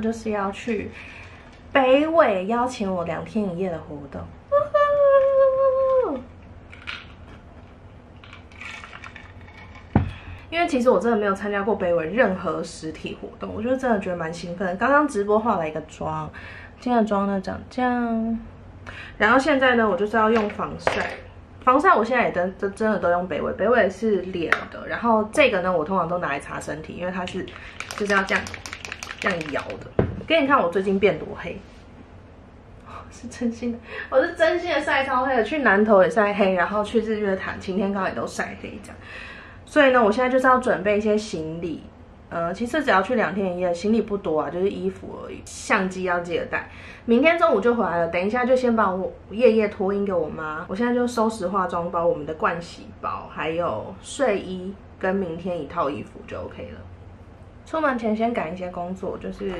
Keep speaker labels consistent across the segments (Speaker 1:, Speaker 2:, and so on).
Speaker 1: 就是要去北纬邀请我两天一夜的活动。因为其实我真的没有参加过北纬任何实体活动，我就真的觉得蛮兴奋。刚刚直播化了一个妆，今天的妆呢长这样，然后现在呢，我就是要用防晒。防晒我现在也真真真的都用北纬，北纬是脸的，然后这个呢，我通常都拿来擦身体，因为它是就是要这样这样摇的。给你看我最近变多黑，是真心的，我是真心的晒超黑的，去南投也晒黑，然后去日月潭、擎天岗也都晒黑这样。所以呢，我现在就是要准备一些行李，呃，其实只要去两天一夜，行李不多啊，就是衣服而已，相机要记得带。明天中午就回来了，等一下就先把我夜夜托音给我妈。我现在就收拾化妆包、我们的盥洗包，还有睡衣跟明天一套衣服就 OK 了。出门前先赶一些工作，就是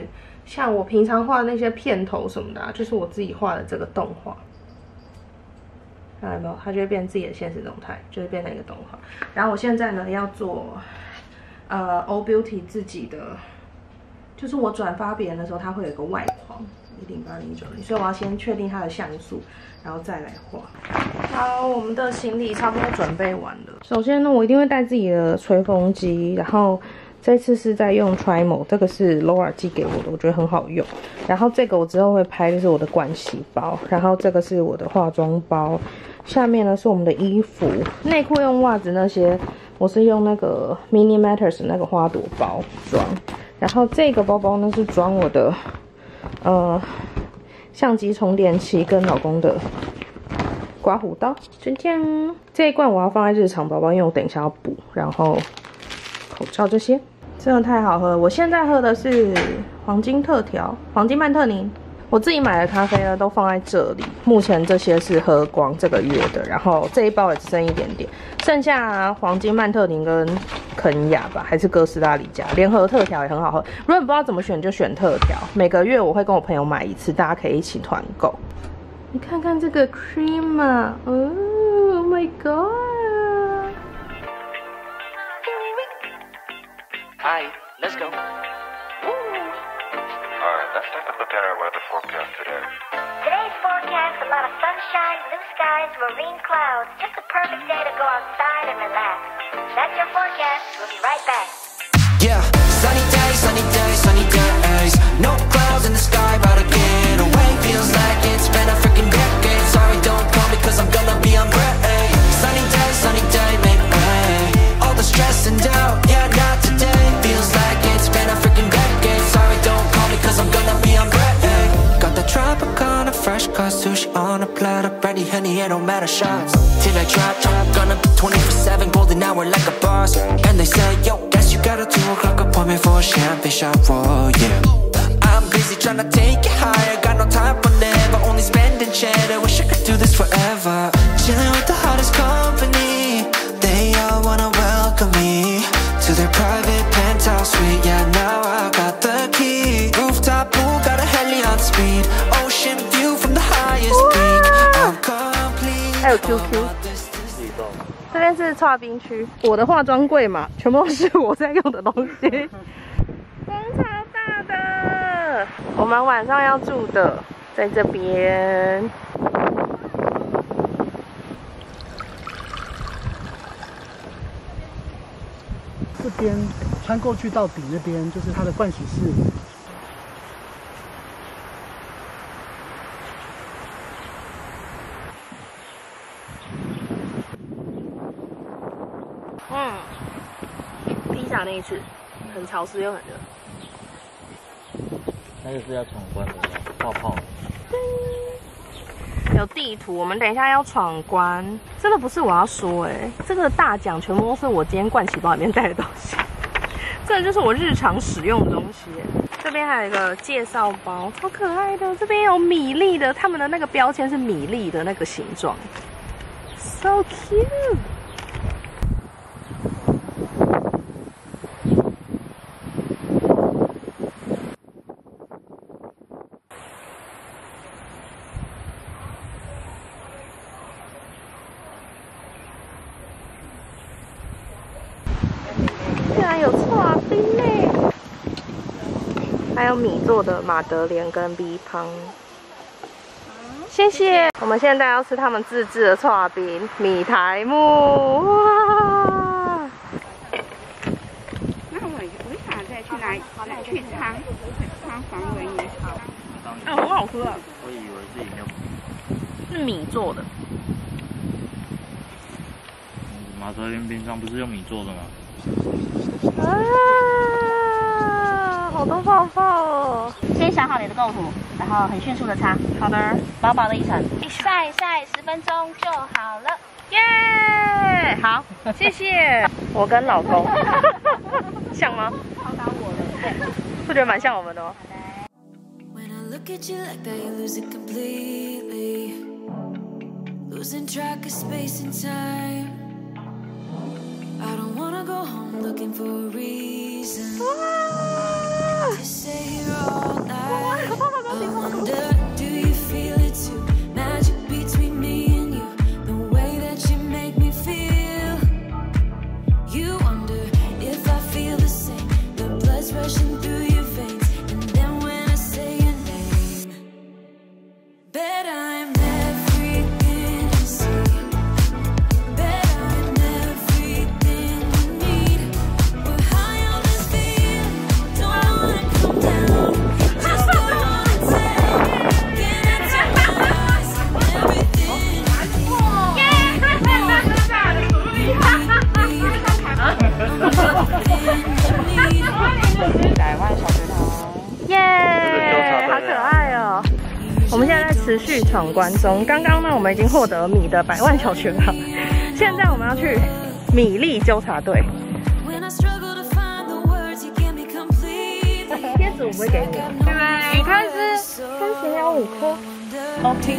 Speaker 1: 像我平常画那些片头什么的，就是我自己画的这个动画。看到没有？它就会变自己的现实动态，就会变成一个动画。然后我现在呢要做，呃，O Beauty 自己的，就是我转发别人的时候，它会有一个外框，一零八零九零，所以我要先确定它的像素，然后再来画。好，我们的行李差不多准备完了。首先呢，我一定会带自己的吹风机，然后。这次是在用 Trimo，这个是 Laura 寄给我的，我觉得很好用。然后这个我之后会拍，就是我的盥洗包。然后这个是我的化妆包，下面呢是我们的衣服、内裤用袜子那些，我是用那个 Mini Matters 那个花朵包装。然后这个包包呢是装我的呃相机充电器跟老公的刮胡刀。就这样，这一罐我要放在日常包包，因为我等一下要补。然后。口罩这些真的太好喝了。我现在喝的是黄金特调、黄金曼特宁。我自己买的咖啡呢，都放在这里。目前这些是喝光这个月的，然后这一包也只剩一点点，剩下黄金曼特宁跟肯雅吧，还是哥斯达黎加联合特调也很好喝。如果你不知道怎么选，就选特调。每个月我会跟我朋友买一次，大家可以一起团购。你看看这个 cream 啊，Oh my god！
Speaker 2: god！Hi, let's go. Alright, let's take a look at our weather forecast today.
Speaker 3: Today's forecast, a lot of sunshine, blue skies, marine clouds. Just the perfect day to go outside and relax. That's your forecast. We'll be right back.
Speaker 4: Yeah, sunny days, sunny days, sunny days. No clouds in the sky, fresh cut sushi on a platter. Brandy, honey, it don't matter shots. Till I drop, drop, gonna be 24-7 Golden hour like a boss. And they say, yo, guess you got a 2 o'clock appointment for a champagne shot, whoa, yeah I'm busy trying to take it higher Got no time for never, only spending cheddar. Wish I could do this forever. Chilling with the hottest company. They all wanna welcome me To their private penthouse suite. Yeah, now I got the key. Rooftop pool, got a heli on speed. Ocean
Speaker 1: 还有 QQ 这边是跨冰区，我的化妆柜嘛，全部都是我在用的东西。风超大的，我们晚上要住的在这边。
Speaker 5: 这边穿过去到底那边就是它的盥洗室。
Speaker 1: 那一次很潮湿又很热。
Speaker 6: 那个是要闯关的泡泡。
Speaker 1: 有地图，我们等一下要闯关。真的不是我要说，哎，这个大奖全部都是我今天盥洗包里面带的东西，这就是我日常使用的东西。这边还有一个介绍包，超可爱的。这边有米粒的，他们的那个标签是米粒的那个形状，so cute。有搓冰呢！还有米做的马德莲跟 B 汤。谢谢。我们现在要吃他们自制的串饼米苔木，哇！
Speaker 7: 那我我想再去拿拿去汤汤防蚊也好。
Speaker 1: 哦，很好喝啊，
Speaker 6: 我以为是饮料。
Speaker 1: 是米做的。
Speaker 6: 马德莲冰箱不是用米做的吗？
Speaker 1: 啊，好多泡泡哦！
Speaker 8: 先想好你的构图，然后很迅速的擦，
Speaker 1: 好的，
Speaker 8: 薄薄的一层，晒晒十分钟就好了。
Speaker 1: 耶！好，谢谢。我跟老公 像吗？
Speaker 8: 考倒我了。
Speaker 1: 不觉得蛮像我们的吗
Speaker 9: ？When I look at you like that, you lose it completely. Losing track of space and time.
Speaker 1: 持续闯关中。刚刚呢，我们已经获得米的百万小学堂，现在我们要去米粒纠察队。
Speaker 9: When I struggle to find the words, you get me completely.
Speaker 1: 贴纸我不会给你，对不对？你看是三十秒五颗。
Speaker 9: Too?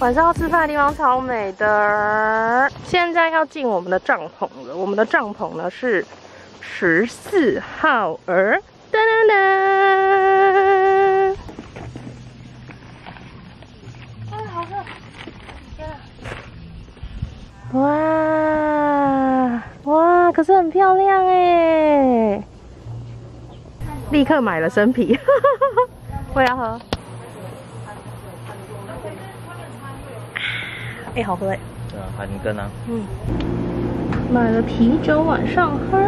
Speaker 1: 晚上要吃饭的地方超美的。现在要进我们的帐篷了，我们的帐篷呢是十四号儿。噔噔噔！哎，好热！哇哇，可是很漂亮哎！立刻买了生啤，我要喝。哎、好喝哎！
Speaker 6: 对啊，海尼根啊。
Speaker 1: 嗯，买了啤酒晚上喝。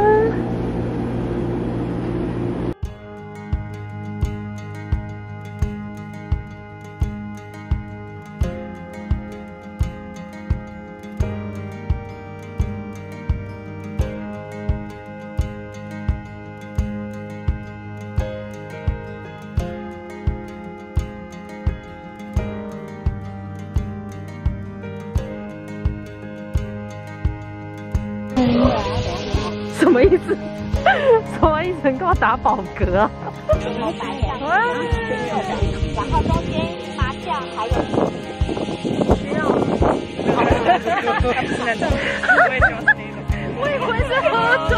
Speaker 1: 什么意思？什么意思？你给我打饱嗝啊？哇！
Speaker 8: 然后中间麻酱还有。
Speaker 1: 我以为是喝酒。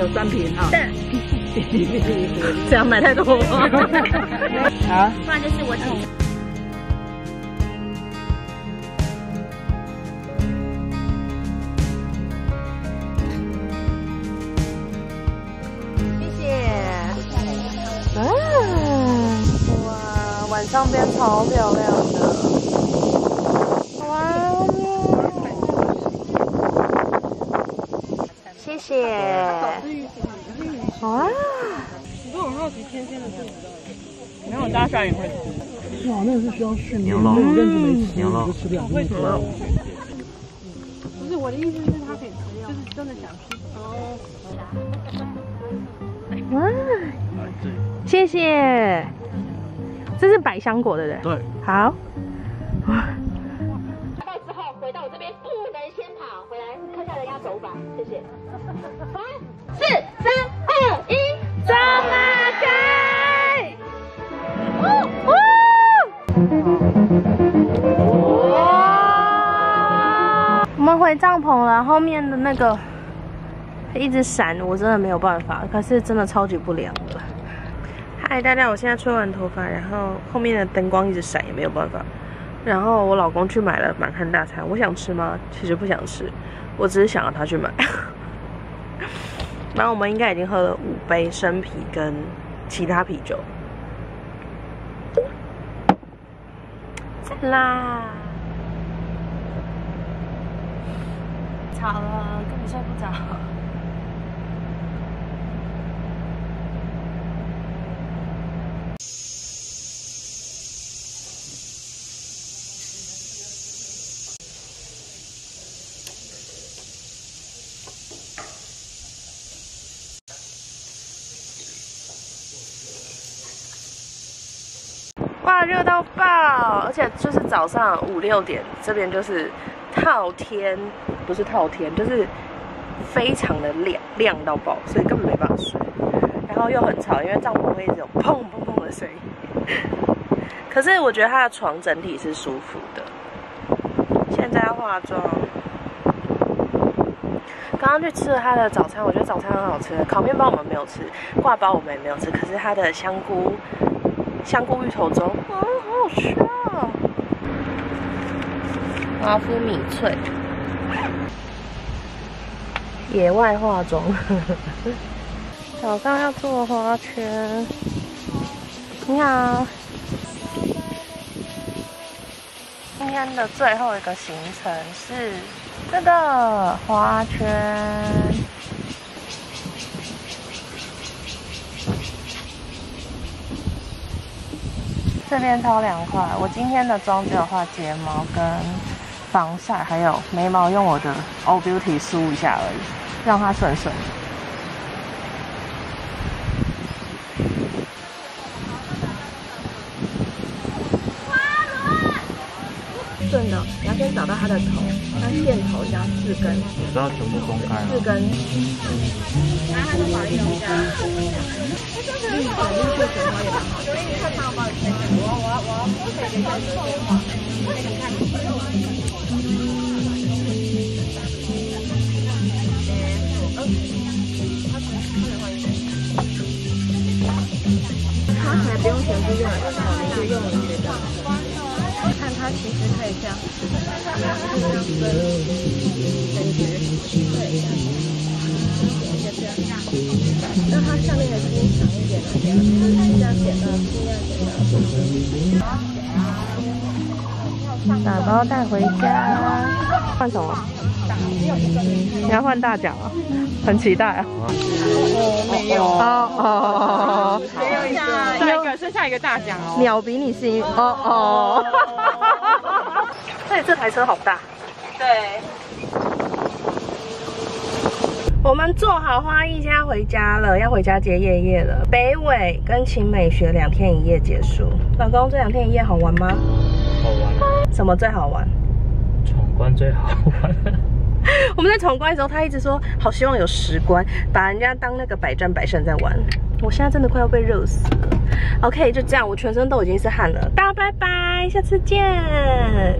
Speaker 8: 有专瓶啊。
Speaker 1: 这样 买太多吗？
Speaker 8: 好，不然就是我请。
Speaker 1: 谢谢。啊，哇，晚上边超漂亮的。哇耶！谢谢。谢。哇，
Speaker 5: 我都很好奇天天的肚子。
Speaker 6: 没有大鲨鱼会吃。
Speaker 5: 哇，那个是需要训练，
Speaker 6: 牛肉
Speaker 5: 那有认真没吃，
Speaker 6: 牛肉
Speaker 5: 你就吃不了。
Speaker 6: 会吃肉
Speaker 5: 不是我的意思是，它可以吃，就是真的想吃。
Speaker 1: 哦哇，谢谢。这是百香果的人。
Speaker 5: 对。
Speaker 1: 好。
Speaker 8: 大回
Speaker 1: 帐篷了，后面的那个一直闪，我真的没有办法，可是真的超级不凉的。嗨，大家，我现在吹完头发，然后后面的灯光一直闪，也没有办法。然后我老公去买了满汉大餐，我想吃吗？其实不想吃，我只是想要他去买。然后我们应该已经喝了五杯生啤跟其他啤酒。啦，吵了，根本睡不着。哇，热到爆！而且就是早上五六点，这边就是套天，不是套天，就是非常的亮，亮到爆，所以根本没办法睡。然后又很吵，因为帐篷会一直有砰砰砰的声音。可是我觉得它的床整体是舒服的。现在要化妆。刚刚去吃了他的早餐，我觉得早餐很好吃。烤面包我们没有吃，挂包我们也没有吃，可是它的香菇。香菇芋头粥，啊，好好吃啊！华夫米脆，野外化妆，早上要做花圈。你好，今天的最后一个行程是这个花圈。这边超凉快，我今天的妆只有画睫毛跟防晒，还有眉毛用我的 O Beauty 梳一下而已，让它顺顺。顺的，你要先找到它的头，它线头加四根，
Speaker 6: 我知道全部公开了。
Speaker 1: 四根。
Speaker 8: 然后它就保利龙家。
Speaker 1: 绿色绿色雪花也蛮好的。
Speaker 8: 你看它，我帮你看看。我我我我给你看。
Speaker 1: 它还不用全部用，你就用了觉得。看它其实可以这样，这样子，感觉对，让它下面的筋长一点，这样这样剪到尽量剪到。打包带回家，换什么？你要换大奖啊，很期待啊。
Speaker 7: 没有，
Speaker 1: 哦哦，
Speaker 7: 没有一个，下一个剩下一个大奖哦。
Speaker 1: 鸟比你幸运哦哦。而且这台车好大。
Speaker 7: 对。
Speaker 1: 我们做好花艺，现在回家了，要回家接夜夜了。北纬跟秦美学两天一夜结束。老公，这两天一夜好玩吗？
Speaker 6: 好玩。
Speaker 1: 什么最好玩？
Speaker 6: 闯关最好玩。
Speaker 1: 我们在闯关的时候，他一直说好希望有十关，把人家当那个百战百胜在玩。我现在真的快要被热死了。OK，就这样，我全身都已经是汗了。大家拜拜，下次见。